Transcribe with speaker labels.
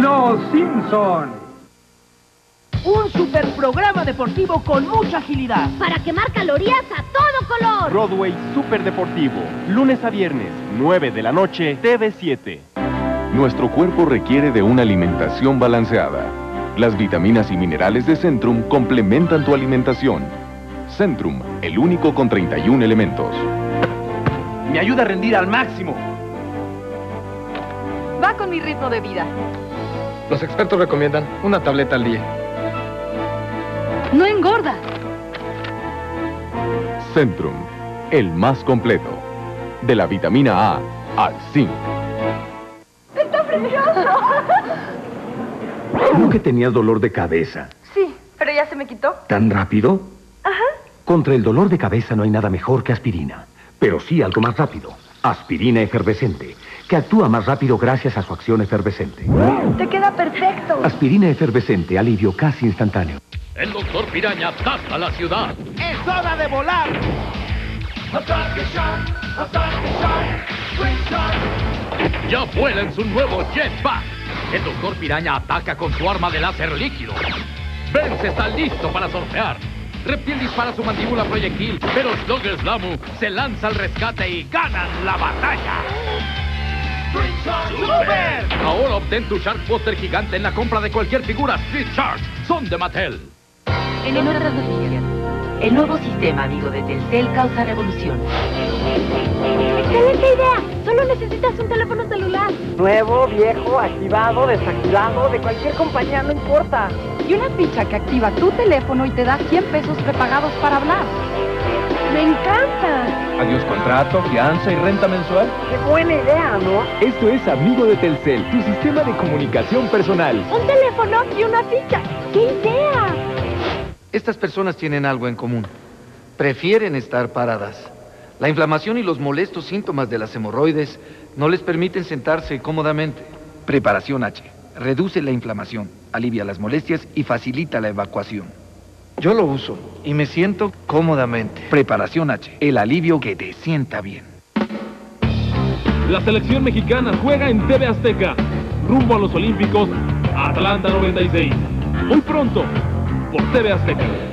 Speaker 1: Los Simpson.
Speaker 2: Un super programa deportivo con mucha agilidad.
Speaker 3: Para quemar calorías a todo color.
Speaker 4: Broadway Super Deportivo. Lunes a viernes, 9 de la noche, TV7.
Speaker 5: Nuestro cuerpo requiere de una alimentación balanceada. Las vitaminas y minerales de Centrum complementan tu alimentación. Centrum, el único con 31 elementos.
Speaker 4: Me ayuda a rendir al máximo.
Speaker 6: Va con mi ritmo de vida.
Speaker 7: Los expertos recomiendan una tableta al día.
Speaker 6: No engorda.
Speaker 5: Centrum, el más completo. De la vitamina A al zinc.
Speaker 6: ¡Está precioso!
Speaker 1: ¿Cómo que tenías dolor de cabeza?
Speaker 6: Sí, pero ya se me quitó.
Speaker 1: ¿Tan rápido?
Speaker 6: Ajá.
Speaker 1: Contra el dolor de cabeza no hay nada mejor que aspirina. Pero sí algo más rápido. Aspirina efervescente, que actúa más rápido gracias a su acción efervescente.
Speaker 6: Te queda perfecto.
Speaker 1: Aspirina efervescente, alivio casi instantáneo.
Speaker 8: El doctor Piraña ataca la ciudad.
Speaker 2: ¡Es hora de volar!
Speaker 8: Ya vuela en su nuevo jetpack. El doctor Piraña ataca con su arma de láser líquido. Vence está listo para surfear. Reptil dispara su mandíbula proyectil, pero Slugger Slamu se lanza al rescate y ganan la batalla. ¡Super! Ahora obtén tu Shark Poster gigante en la compra de cualquier figura Street Shark. Son de Mattel.
Speaker 9: En otras noticias, el nuevo sistema amigo de Telcel causa revolución.
Speaker 3: ¡Excelente idea!
Speaker 10: Nuevo, viejo, activado, desactivado, de cualquier compañía, no importa.
Speaker 6: Y una ficha que activa tu teléfono y te da 100 pesos prepagados para hablar.
Speaker 3: ¡Me encanta!
Speaker 4: Adiós contrato, fianza y renta mensual.
Speaker 10: Qué buena idea, ¿no?
Speaker 4: Esto es Amigo de Telcel, tu sistema de comunicación personal.
Speaker 3: Un teléfono y una ficha. ¡Qué idea!
Speaker 11: Estas personas tienen algo en común. Prefieren estar paradas. La inflamación y los molestos síntomas de las hemorroides no les permiten sentarse cómodamente. Preparación H. Reduce la inflamación, alivia las molestias y facilita la evacuación. Yo lo uso y me siento cómodamente. Preparación H. El alivio que te sienta bien.
Speaker 12: La selección mexicana juega en TV Azteca. Rumbo a los Olímpicos, Atlanta 96. Muy pronto, por TV Azteca.